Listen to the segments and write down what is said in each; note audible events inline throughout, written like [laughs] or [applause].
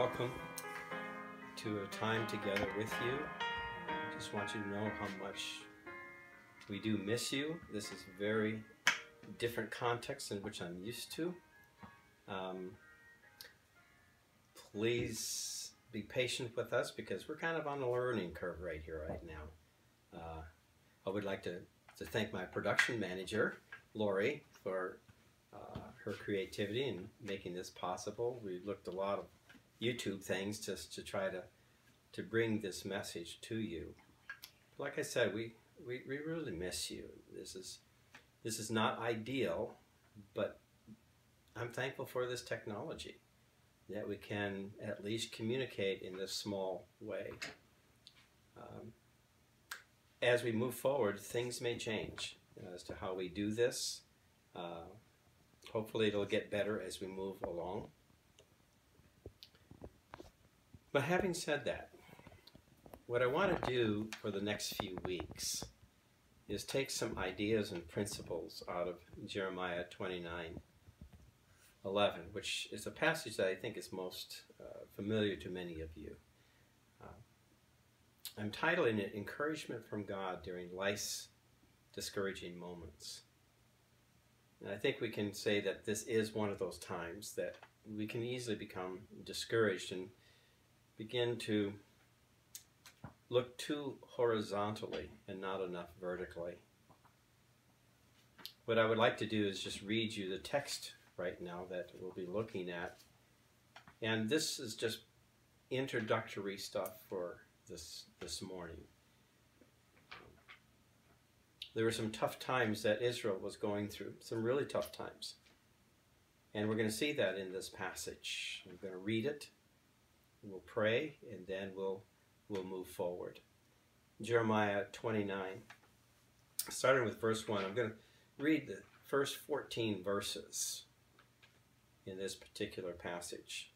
welcome to a time together with you. I just want you to know how much we do miss you. This is a very different context than which I'm used to. Um, please be patient with us because we're kind of on a learning curve right here, right now. Uh, I would like to, to thank my production manager, Lori, for uh, her creativity in making this possible. We looked a lot of YouTube things just to try to to bring this message to you. Like I said, we, we, we really miss you. This is this is not ideal, but I'm thankful for this technology that we can at least communicate in this small way. Um, as we move forward, things may change as to how we do this. Uh, hopefully, it'll get better as we move along. But having said that, what I want to do for the next few weeks is take some ideas and principles out of Jeremiah 29 11, which is a passage that I think is most uh, familiar to many of you. Uh, I'm titling it Encouragement from God During Life's Discouraging Moments. And I think we can say that this is one of those times that we can easily become discouraged and begin to look too horizontally and not enough vertically. What I would like to do is just read you the text right now that we'll be looking at. And this is just introductory stuff for this this morning. There were some tough times that Israel was going through, some really tough times. And we're going to see that in this passage. I'm going to read it We'll pray and then we'll we'll move forward. Jeremiah 29, starting with verse 1. I'm going to read the first 14 verses in this particular passage.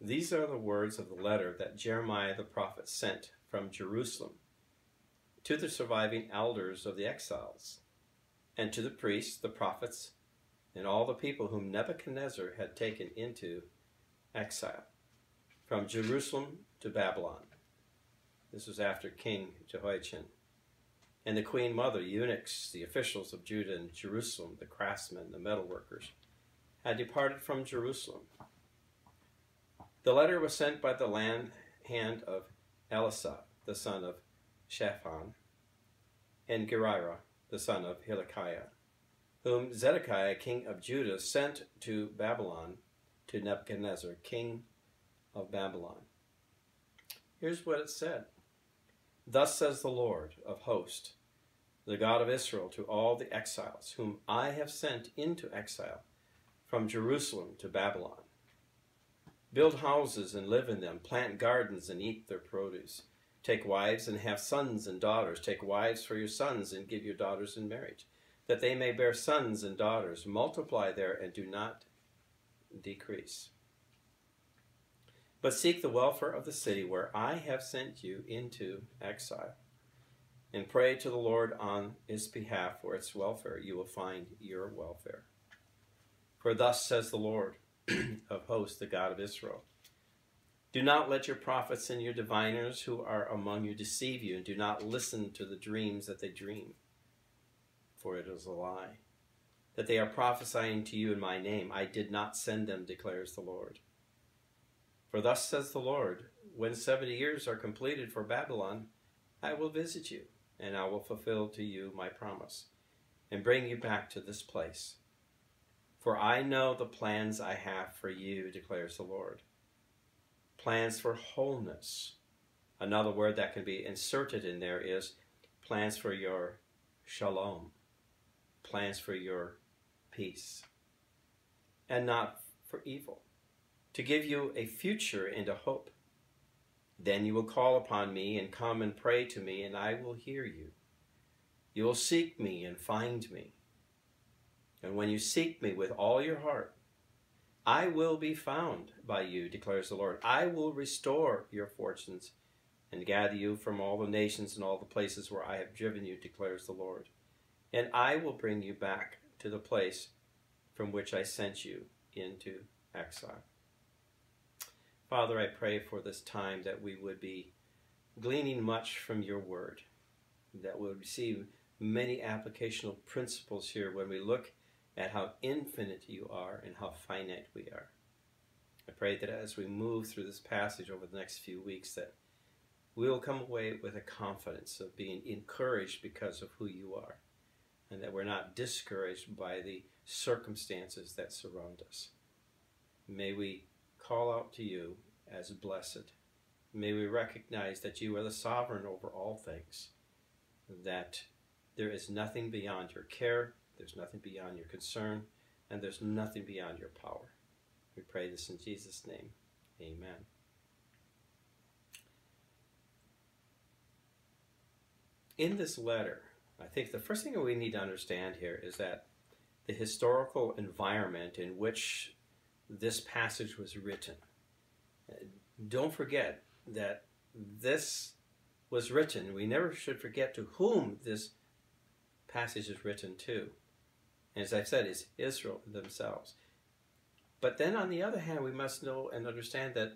These are the words of the letter that Jeremiah the prophet sent from Jerusalem to the surviving elders of the exiles and to the priests, the prophets, and all the people whom Nebuchadnezzar had taken into exile from Jerusalem to Babylon. This was after King Jehoiachin. And the queen mother, eunuchs, the officials of Judah and Jerusalem, the craftsmen, the metalworkers, had departed from Jerusalem. The letter was sent by the land hand of Elasah, the son of Shaphan, and Geriah, the son of Hilkiah, whom Zedekiah king of Judah sent to Babylon to Nebuchadnezzar king of Babylon. Here's what it said Thus says the Lord of hosts, the God of Israel, to all the exiles whom I have sent into exile from Jerusalem to Babylon. Build houses and live in them, plant gardens and eat their produce Take wives and have sons and daughters. Take wives for your sons and give your daughters in marriage, that they may bear sons and daughters. Multiply there and do not decrease. But seek the welfare of the city where I have sent you into exile, and pray to the Lord on its behalf for its welfare. You will find your welfare. For thus says the Lord [clears throat] of hosts, the God of Israel. Do not let your prophets and your diviners who are among you deceive you, and do not listen to the dreams that they dream, for it is a lie. That they are prophesying to you in my name. I did not send them, declares the Lord. For thus says the Lord, when seventy years are completed for Babylon, I will visit you, and I will fulfill to you my promise, and bring you back to this place. For I know the plans I have for you, declares the Lord plans for wholeness. Another word that can be inserted in there is plans for your shalom, plans for your peace, and not for evil, to give you a future and a hope. Then you will call upon me and come and pray to me, and I will hear you. You will seek me and find me. And when you seek me with all your heart, I will be found by you, declares the Lord. I will restore your fortunes and gather you from all the nations and all the places where I have driven you, declares the Lord. And I will bring you back to the place from which I sent you into exile. Father, I pray for this time that we would be gleaning much from your word, that we'll receive many applicational principles here when we look at how infinite you are and how finite we are. I pray that as we move through this passage over the next few weeks that we will come away with a confidence of being encouraged because of who you are and that we're not discouraged by the circumstances that surround us. May we call out to you as blessed. May we recognize that you are the sovereign over all things, that there is nothing beyond your care, there's nothing beyond your concern, and there's nothing beyond your power. We pray this in Jesus' name. Amen. In this letter, I think the first thing that we need to understand here is that the historical environment in which this passage was written. Uh, don't forget that this was written. We never should forget to whom this passage is written to. As I've said, is Israel themselves. But then on the other hand, we must know and understand that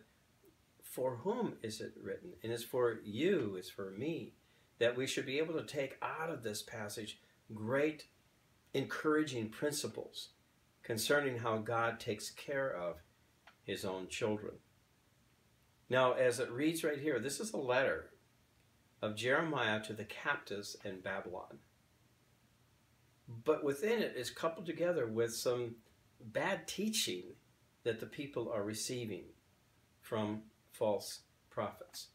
for whom is it written? And it's for you, it's for me, that we should be able to take out of this passage great encouraging principles concerning how God takes care of his own children. Now, as it reads right here, this is a letter of Jeremiah to the captives in Babylon. But within it is coupled together with some bad teaching that the people are receiving from false prophets.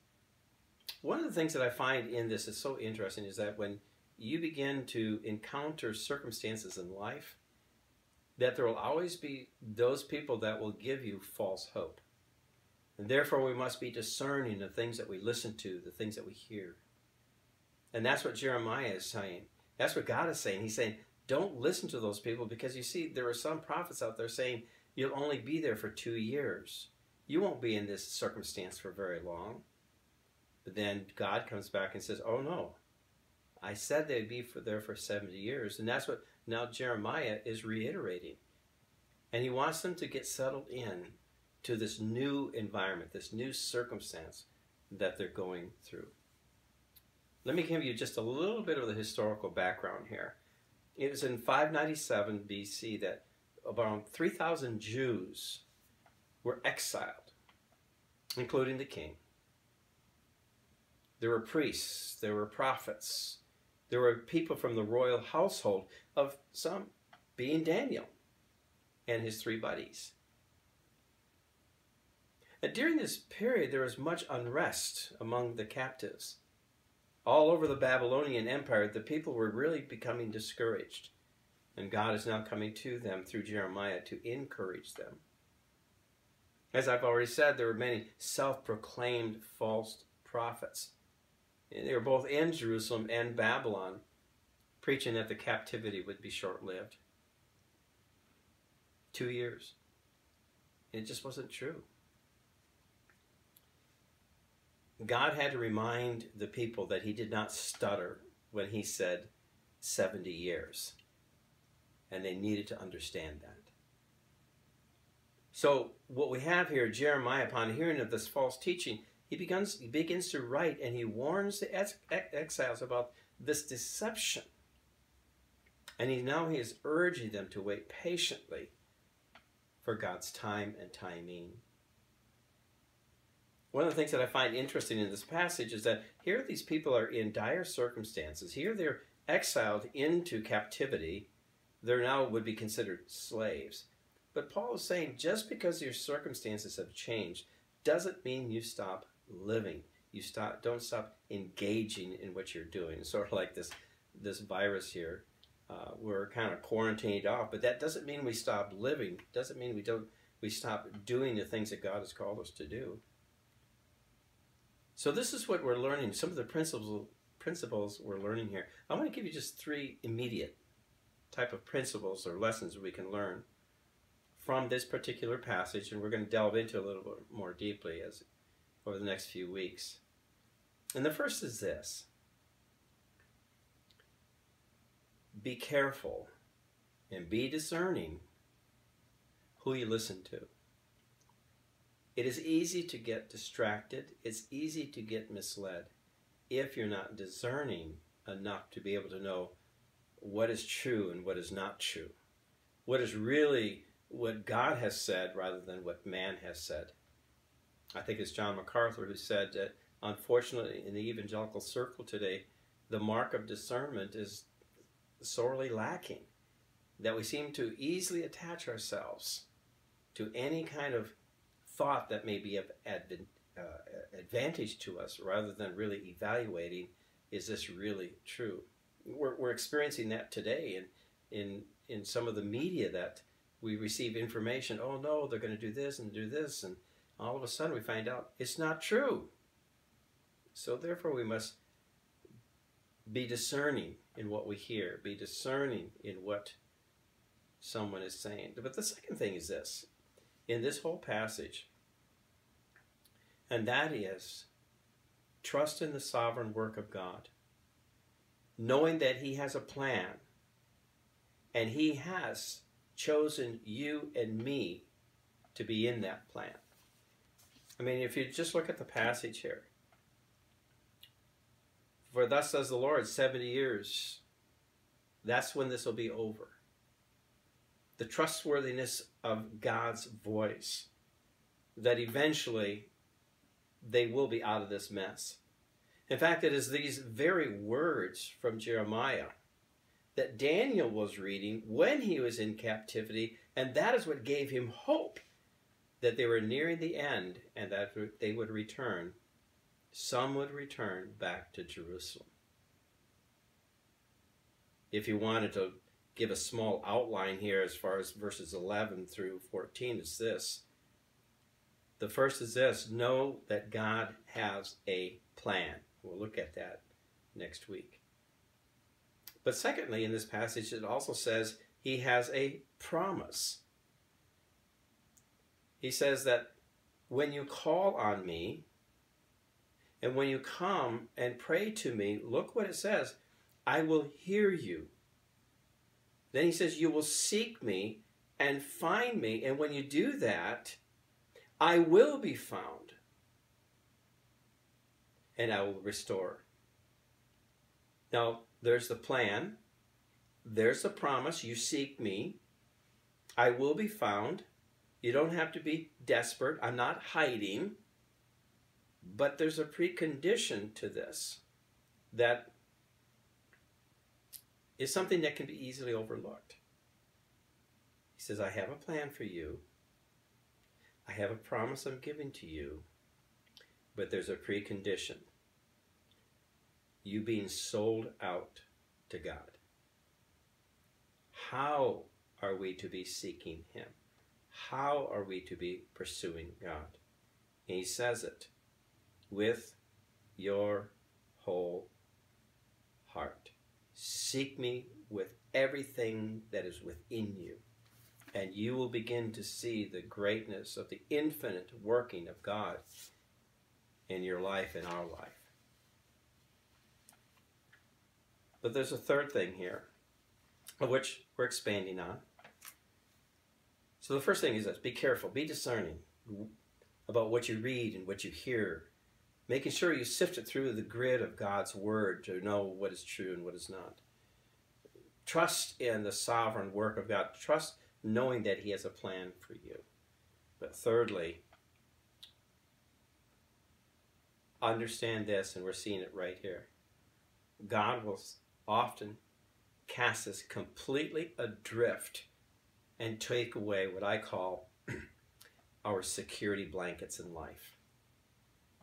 One of the things that I find in this is so interesting is that when you begin to encounter circumstances in life, that there will always be those people that will give you false hope. And therefore, we must be discerning the things that we listen to, the things that we hear. And that's what Jeremiah is saying. That's what God is saying. He's saying, don't listen to those people because you see, there are some prophets out there saying, you'll only be there for two years. You won't be in this circumstance for very long. But then God comes back and says, oh no, I said they'd be for there for 70 years. And that's what now Jeremiah is reiterating. And he wants them to get settled in to this new environment, this new circumstance that they're going through. Let me give you just a little bit of the historical background here. It was in 597 BC that about 3,000 Jews were exiled, including the king. There were priests, there were prophets, there were people from the royal household of some being Daniel and his three buddies. And during this period, there was much unrest among the captives. All over the Babylonian Empire, the people were really becoming discouraged. And God is now coming to them through Jeremiah to encourage them. As I've already said, there were many self proclaimed false prophets they were both in Jerusalem and Babylon, preaching that the captivity would be short lived. Two years. It just wasn't true. God had to remind the people that he did not stutter when he said 70 years. And they needed to understand that. So, what we have here, Jeremiah, upon hearing of this false teaching, he begins, he begins to write and he warns the ex exiles about this deception. And he now he is urging them to wait patiently for God's time and timing. One of the things that I find interesting in this passage is that here these people are in dire circumstances. Here they're exiled into captivity. They're now would be considered slaves. But Paul is saying just because your circumstances have changed doesn't mean you stop living. You stop, don't stop engaging in what you're doing. It's sort of like this, this virus here. Uh, we're kind of quarantined off, but that doesn't mean we stop living. Doesn't mean we don't. We stop doing the things that God has called us to do. So this is what we're learning. Some of the principles principles we're learning here. I want to give you just three immediate type of principles or lessons we can learn from this particular passage, and we're going to delve into a little bit more deeply as over the next few weeks. And the first is this be careful and be discerning who you listen to. It is easy to get distracted, it's easy to get misled if you're not discerning enough to be able to know what is true and what is not true. What is really what God has said rather than what man has said. I think it's John MacArthur who said that unfortunately in the evangelical circle today, the mark of discernment is sorely lacking. That we seem to easily attach ourselves to any kind of thought that may be of uh, advantage to us rather than really evaluating is this really true? We're, we're experiencing that today in, in, in some of the media that we receive information oh no, they're going to do this and do this, and all of a sudden we find out it's not true. So therefore, we must be discerning in what we hear, be discerning in what someone is saying. But the second thing is this in this whole passage, and that is trust in the sovereign work of God, knowing that He has a plan and He has chosen you and me to be in that plan. I mean, if you just look at the passage here, for thus says the Lord, 70 years, that's when this will be over. The trustworthiness of God's voice, that eventually they will be out of this mess. In fact, it is these very words from Jeremiah that Daniel was reading when he was in captivity, and that is what gave him hope that they were nearing the end and that they would return some would return back to Jerusalem. If you wanted to give a small outline here as far as verses 11 through 14, is this. The first is this know that God has a plan. We'll look at that next week. But secondly, in this passage, it also says he has a promise. He says that when you call on me, and when you come and pray to me, look what it says I will hear you. Then he says, You will seek me and find me. And when you do that, I will be found and I will restore. Now, there's the plan, there's the promise. You seek me, I will be found. You don't have to be desperate. I'm not hiding. But there's a precondition to this that is something that can be easily overlooked. He says, I have a plan for you. I have a promise I'm giving to you, but there's a precondition. You being sold out to God. How are we to be seeking Him? How are we to be pursuing God? And He says it with your whole heart. Seek me with everything that is within you, and you will begin to see the greatness of the infinite working of God in your life, in our life. But there's a third thing here, of which we're expanding on. So the first thing is this be careful, be discerning about what you read and what you hear making sure you sift it through the grid of God's Word to know what is true and what is not. Trust in the sovereign work of God. Trust knowing that He has a plan for you. But thirdly, understand this, and we're seeing it right here. God will often cast us completely adrift and take away what I call [clears throat] our security blankets in life.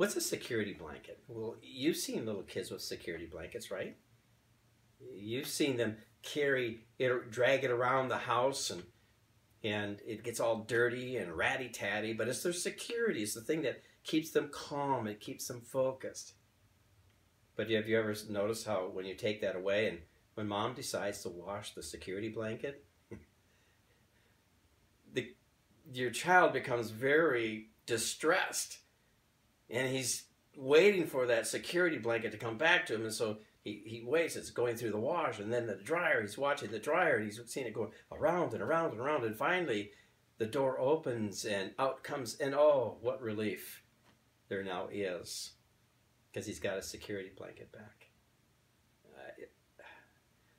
What's a security blanket? Well, you've seen little kids with security blankets, right? You've seen them carry it, drag it around the house, and and it gets all dirty and ratty tatty. But it's their security. It's the thing that keeps them calm. It keeps them focused. But have you ever noticed how when you take that away, and when mom decides to wash the security blanket, [laughs] the your child becomes very distressed and he's waiting for that security blanket to come back to him. And so he, he waits, it's going through the wash, and then the dryer, he's watching the dryer, and he's seeing it going around and around and around, and finally the door opens and out comes, and oh, what relief there now is, because he's got a security blanket back. Uh,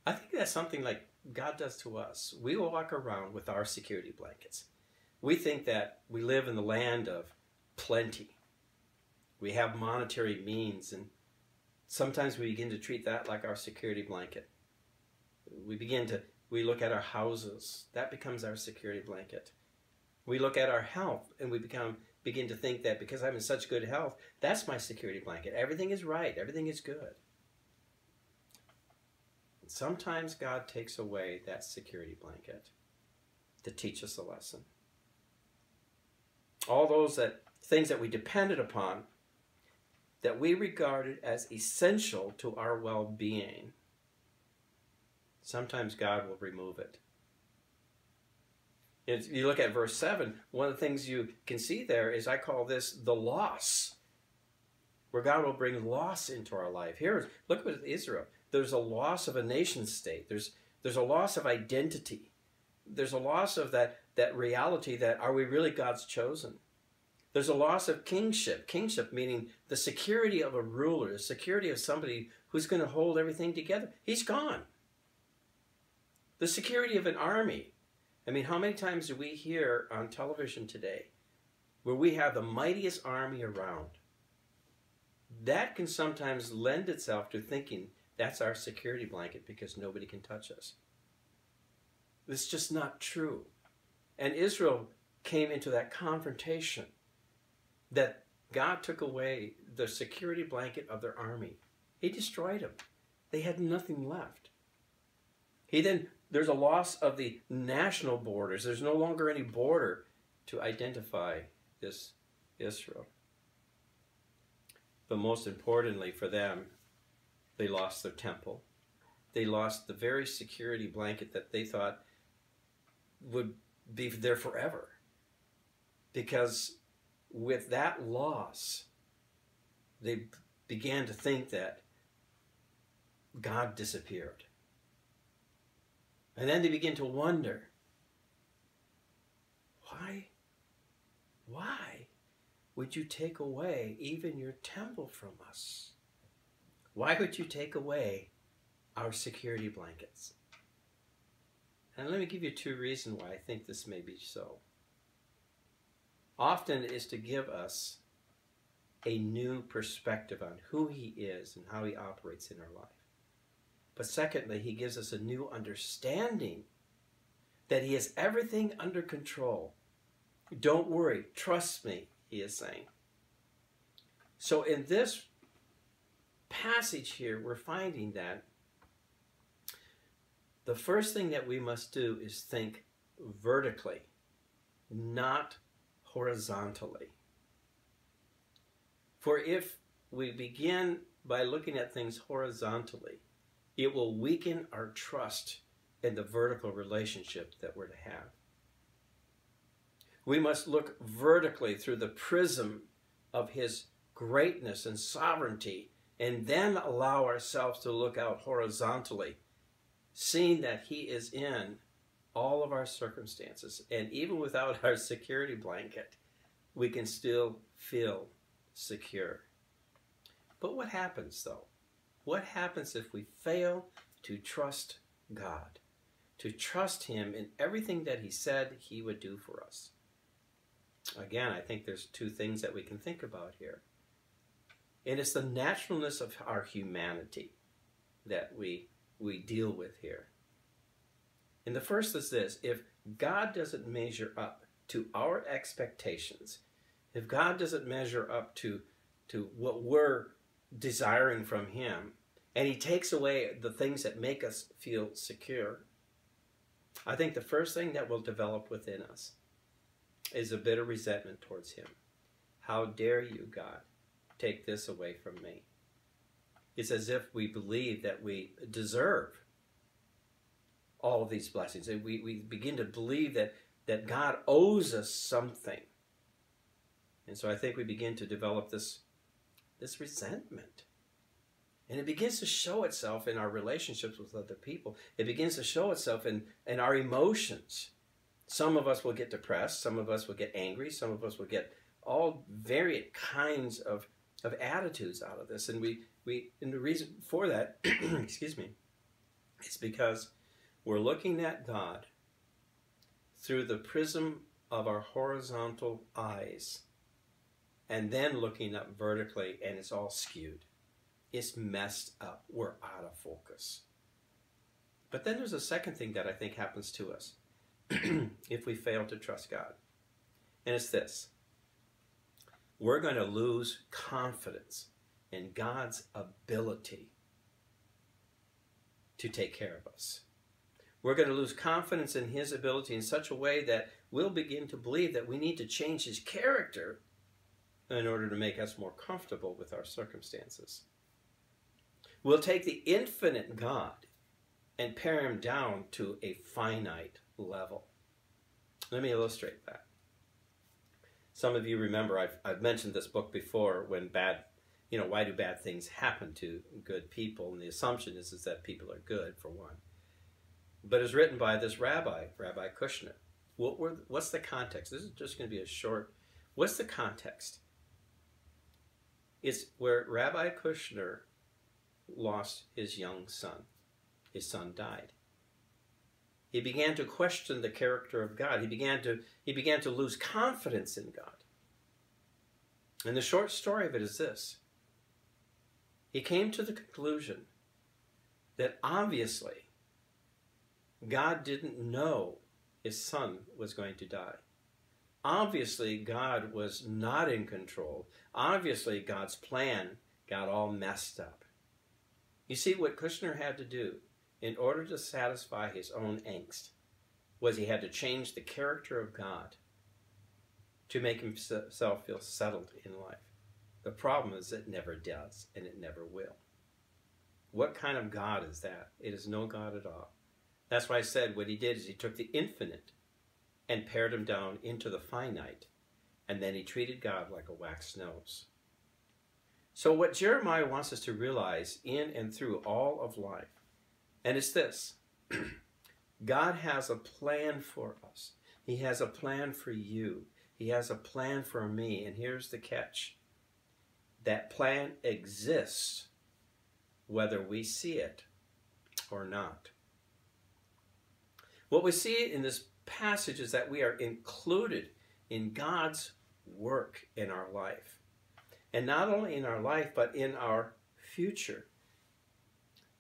I think that's something like God does to us. We will walk around with our security blankets. We think that we live in the land of plenty. We have monetary means, and sometimes we begin to treat that like our security blanket. We begin to, we look at our houses, that becomes our security blanket. We look at our health and we become begin to think that because I'm in such good health, that's my security blanket. Everything is right, everything is good. Sometimes God takes away that security blanket to teach us a lesson. All those that things that we depended upon that we regarded as essential to our well being, sometimes God will remove it. If you look at verse 7, one of the things you can see there is I call this the loss, where God will bring loss into our life. Here, look at Israel. There's a loss of a nation state, there's, there's a loss of identity, there's a loss of that, that reality that are we really God's chosen? There's a loss of kingship. Kingship meaning the security of a ruler, the security of somebody who's going to hold everything together. He's gone. The security of an army. I mean, how many times do we hear on television today where we have the mightiest army around? That can sometimes lend itself to thinking that's our security blanket because nobody can touch us. It's just not true. And Israel came into that confrontation that God took away the security blanket of their army. He destroyed them. They had nothing left. He then, there's a loss of the national borders. There's no longer any border to identify this Israel. But most importantly for them, they lost their temple. They lost the very security blanket that they thought would be there forever. Because with that loss, they began to think that God disappeared. And then they begin to wonder why? Why would you take away even your temple from us? Why would you take away our security blankets? And let me give you two reasons why I think this may be so often is to give us a new perspective on who he is and how he operates in our life. But secondly, he gives us a new understanding that he has everything under control. Don't worry, trust me, he is saying. So in this passage here, we're finding that the first thing that we must do is think vertically, not horizontally. For if we begin by looking at things horizontally, it will weaken our trust in the vertical relationship that we're to have. We must look vertically through the prism of His greatness and sovereignty, and then allow ourselves to look out horizontally, seeing that He is in all of our circumstances. And even without our security blanket, we can still feel secure. But what happens though? What happens if we fail to trust God? To trust Him in everything that He said He would do for us? Again, I think there's two things that we can think about here. And it's the naturalness of our humanity that we, we deal with here. And the first is this if God doesn't measure up to our expectations, if God doesn't measure up to, to what we're desiring from Him, and He takes away the things that make us feel secure, I think the first thing that will develop within us is a bitter resentment towards Him. How dare you, God, take this away from me? It's as if we believe that we deserve all of these blessings. And we, we begin to believe that, that God owes us something. And so I think we begin to develop this, this resentment. And it begins to show itself in our relationships with other people. It begins to show itself in, in our emotions. Some of us will get depressed. Some of us will get angry. Some of us will get all varied kinds of, of attitudes out of this. And we, we and the reason for that, [clears throat] excuse me, is because we're looking at God through the prism of our horizontal eyes and then looking up vertically and it's all skewed. It's messed up. We're out of focus. But then there's a second thing that I think happens to us [clears throat] if we fail to trust God. And it's this we're going to lose confidence in God's ability to take care of us. We're going to lose confidence in His ability in such a way that we'll begin to believe that we need to change His character in order to make us more comfortable with our circumstances. We'll take the infinite God and pare him down to a finite level. Let me illustrate that. Some of you remember I've, I've mentioned this book before when bad, you know, why do bad things happen to good people? And the assumption is, is that people are good, for one. But it's written by this rabbi, Rabbi Kushner. What were, what's the context? This is just going to be a short. What's the context? It's where Rabbi Kushner lost his young son. His son died. He began to question the character of God. He began to, he began to lose confidence in God. And the short story of it is this. He came to the conclusion that obviously God didn't know his son was going to die. Obviously, God was not in control. Obviously, God's plan got all messed up. You see, what Kushner had to do in order to satisfy his own angst was he had to change the character of God to make himself feel settled in life. The problem is it never does, and it never will. What kind of God is that? It is no God at all. That's why I said what he did is he took the infinite and pared him down into the finite, and then he treated God like a wax nose. So, what Jeremiah wants us to realize in and through all of life, and it's this [clears throat] God has a plan for us, He has a plan for you, He has a plan for me. And here's the catch that plan exists whether we see it or not. What we see in this passage is that we are included in God's work in our life. And not only in our life, but in our future.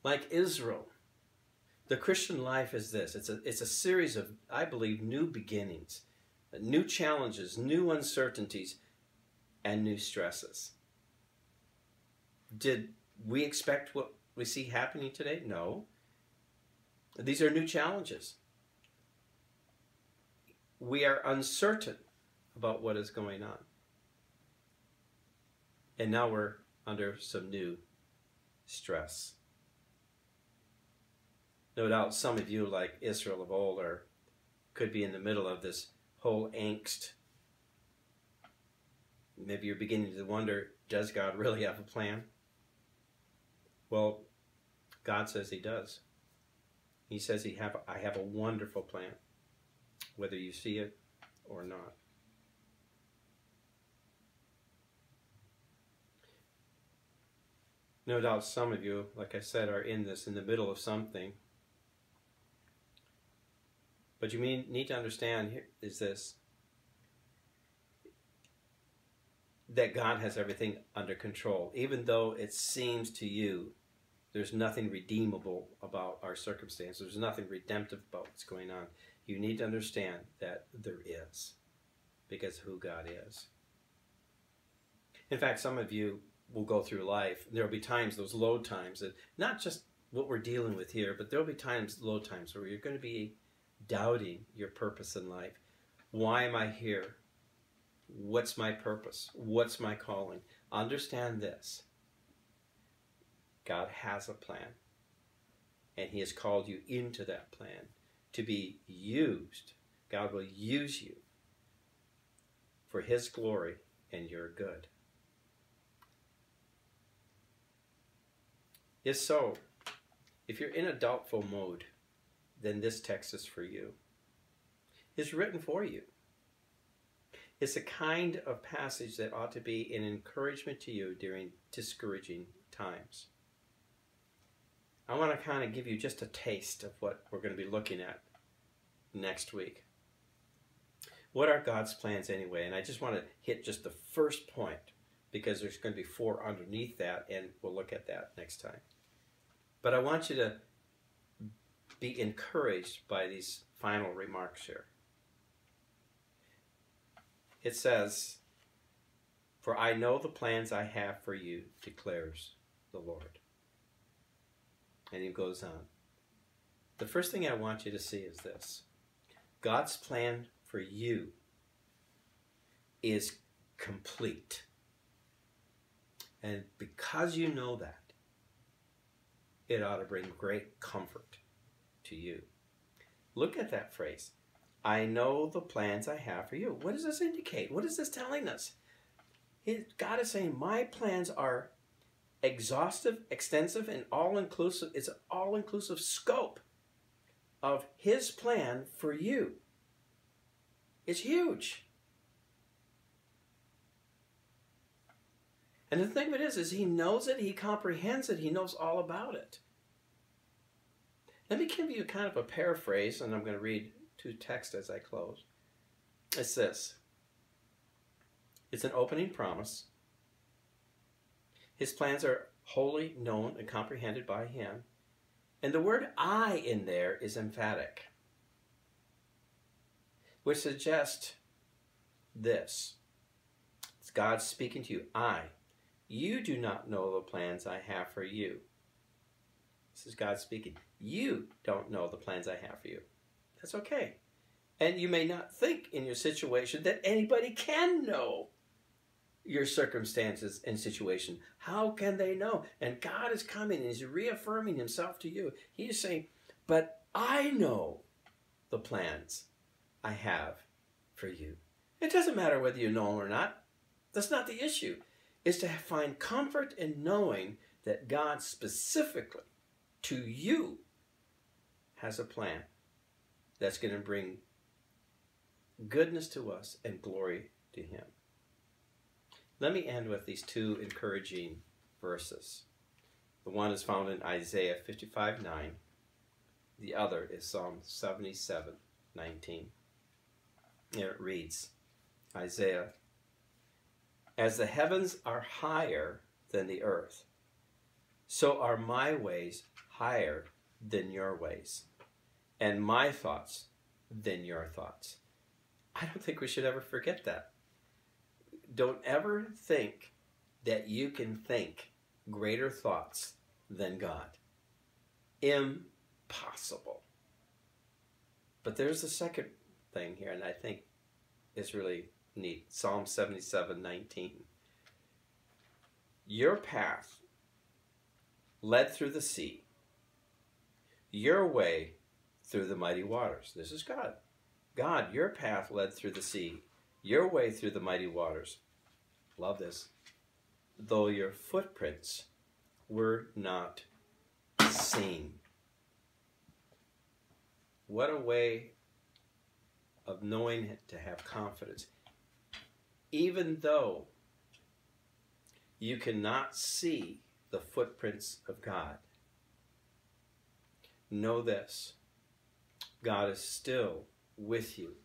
Like Israel, the Christian life is this it's a, it's a series of, I believe, new beginnings, new challenges, new uncertainties, and new stresses. Did we expect what we see happening today? No. These are new challenges. We are uncertain about what is going on. And now we're under some new stress. No doubt some of you, like Israel of old, are could be in the middle of this whole angst. Maybe you're beginning to wonder, does God really have a plan? Well, God says he does. He says he have I have a wonderful plan, whether you see it or not. No doubt some of you, like I said, are in this, in the middle of something. But you need to understand is this that God has everything under control. Even though it seems to you there's nothing redeemable about our circumstance, there's nothing redemptive about what's going on, you need to understand that there is because who God is. In fact, some of you will go through life. There'll be times, those low times, that not just what we're dealing with here, but there'll be times, low times, where you're going to be doubting your purpose in life. Why am I here? What's my purpose? What's my calling? Understand this God has a plan, and He has called you into that plan to be used. God will use you for His glory and your good. If so, if you're in a doubtful mode, then this text is for you. It's written for you. It's a kind of passage that ought to be an encouragement to you during discouraging times. I want to kind of give you just a taste of what we're going to be looking at next week. What are God's plans anyway? And I just want to hit just the first point because there's going to be four underneath that, and we'll look at that next time. But I want you to be encouraged by these final remarks here. It says, For I know the plans I have for you, declares the Lord. And he goes on. The first thing I want you to see is this God's plan for you is complete. And because you know that, it ought to bring great comfort to you. Look at that phrase. I know the plans I have for you. What does this indicate? What is this telling us? God is saying, My plans are exhaustive, extensive, and all inclusive. It's an all inclusive scope of His plan for you. It's huge. And the thing of it is, is he knows it, he comprehends it, he knows all about it. Let me give you kind of a paraphrase, and I'm going to read two texts as I close. It's this. It's an opening promise. His plans are wholly known and comprehended by him. And the word I in there is emphatic, which suggests this. It's God speaking to you. I you do not know the plans I have for you. This is God speaking. You don't know the plans I have for you. That's okay. And you may not think in your situation that anybody can know your circumstances and situation. How can they know? And God is coming and He's reaffirming Himself to you. He's saying, But I know the plans I have for you. It doesn't matter whether you know them or not. That's not the issue is to find comfort in knowing that God specifically to you has a plan that's going to bring goodness to us and glory to Him. Let me end with these two encouraging verses. The one is found in Isaiah 55 9. The other is Psalm 77 19. And it reads Isaiah as the heavens are higher than the earth, so are my ways higher than your ways, and my thoughts than your thoughts. I don't think we should ever forget that. Don't ever think that you can think greater thoughts than God. Impossible. But there's a second thing here, and I think is really neat. Psalm 77 19. Your path led through the sea, your way through the mighty waters. This is God. God, your path led through the sea, your way through the mighty waters. Love this. Though your footprints were not seen. What a way of knowing to have confidence even though you cannot see the footprints of God, know this God is still with you.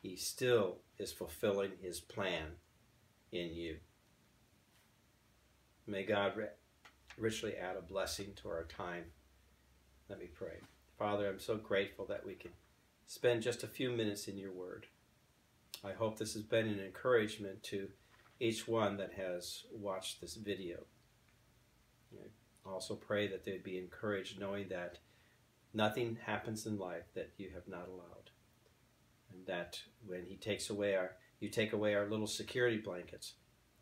He still is fulfilling his plan in you. May God richly add a blessing to our time. Let me pray. Father, I'm so grateful that we can spend just a few minutes in your word. I hope this has been an encouragement to each one that has watched this video. I also pray that they'd be encouraged knowing that nothing happens in life that you have not allowed. And that when he takes away our you take away our little security blankets,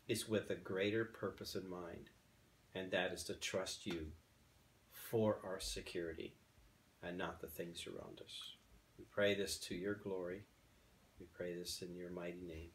it's with a greater purpose in mind, and that is to trust you for our security and not the things around us. We pray this to your glory. We pray this in your mighty name.